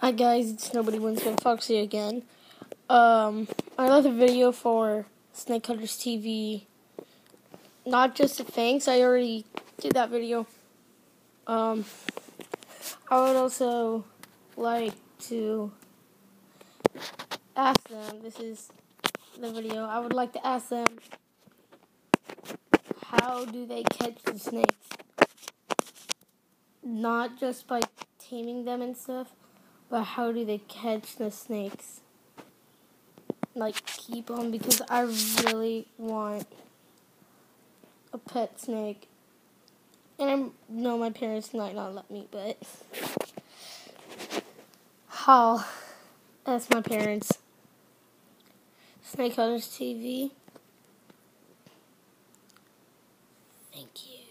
Hi guys, it's Nobody Wins with Foxy again. Um, I left a video for Snake Hunters TV. Not just the thanks, I already did that video. Um, I would also like to ask them, this is the video, I would like to ask them, how do they catch the snakes? Not just by taming them and stuff, but how do they catch the snakes? Like, keep them because I really want a pet snake. And I know my parents might not let me, but how? That's my parents. Snake Hunters TV. Thank you.